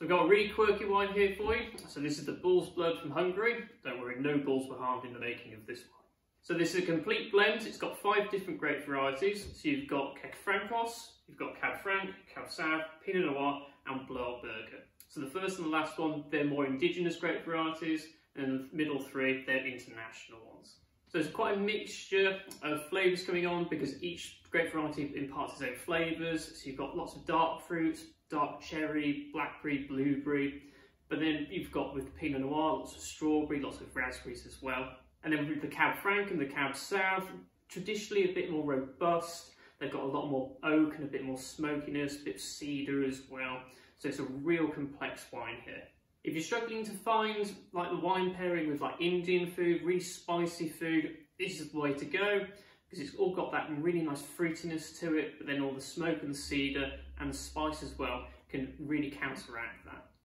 So I've got a really quirky wine here for you. So this is the Bull's Blood from Hungary. Don't worry, no bulls were harmed in the making of this wine. So this is a complete blend. It's got five different grape varieties. So you've got Kékfrankos, you've got Cab Franc, Cab Sauv, Pinot Noir, and Blauburger. So the first and the last one, they're more indigenous grape varieties, and the middle three, they're international ones. So it's quite a mixture of flavours coming on because each grape variety imparts its own flavours. So you've got lots of dark fruits, dark cherry, blackberry, blueberry. But then you've got with Pinot Noir, lots of strawberry, lots of raspberries as well. And then with the Cab Franc and the Cab Sauv, traditionally a bit more robust. They've got a lot more oak and a bit more smokiness, a bit of cedar as well. So it's a real complex wine here. If you're struggling to find like the wine pairing with like Indian food, really spicy food, this is the way to go because it's all got that really nice fruitiness to it, but then all the smoke and the cedar and the spice as well can really counteract that.